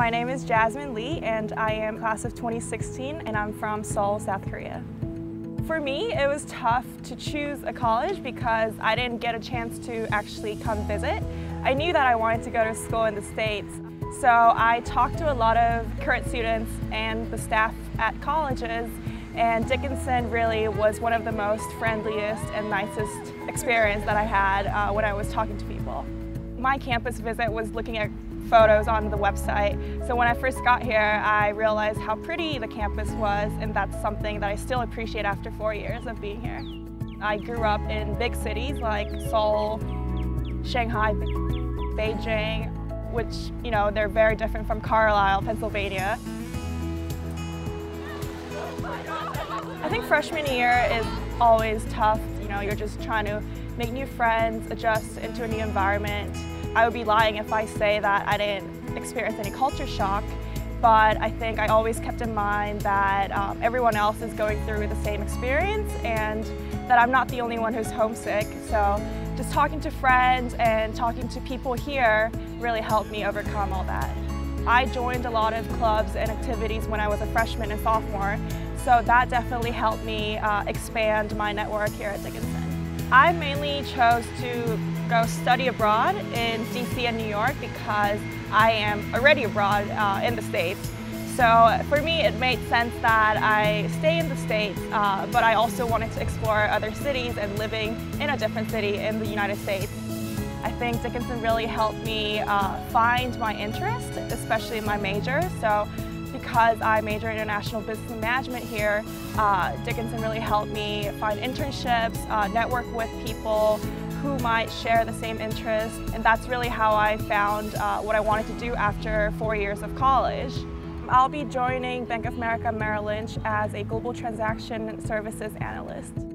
My name is Jasmin Lee and I am class of 2016 and I'm from Seoul, South Korea. For me, it was tough to choose a college because I didn't get a chance to actually come visit. I knew that I wanted to go to school in the States, so I talked to a lot of current students and the staff at colleges and Dickinson really was one of the most friendliest and nicest experience that I had uh, when I was talking to people. My campus visit was looking at photos on the website. So when I first got here, I realized how pretty the campus was, and that's something that I still appreciate after four years of being here. I grew up in big cities like Seoul, Shanghai, Beijing, which, you know, they're very different from Carlisle, Pennsylvania. I think freshman year is always tough. You know, you're just trying to make new friends, adjust into a new environment. I would be lying if I say that I didn't experience any culture shock, but I think I always kept in mind that um, everyone else is going through the same experience and that I'm not the only one who's homesick. So just talking to friends and talking to people here really helped me overcome all that. I joined a lot of clubs and activities when I was a freshman and sophomore, so that definitely helped me uh, expand my network here at Dickinson. I mainly chose to go study abroad in DC and New York because I am already abroad uh, in the States. So for me, it made sense that I stay in the States, uh, but I also wanted to explore other cities and living in a different city in the United States. I think Dickinson really helped me uh, find my interest, especially in my major. So because I major in international business management here, uh, Dickinson really helped me find internships, uh, network with people who might share the same interests, and that's really how I found uh, what I wanted to do after four years of college. I'll be joining Bank of America Merrill Lynch as a Global Transaction Services Analyst.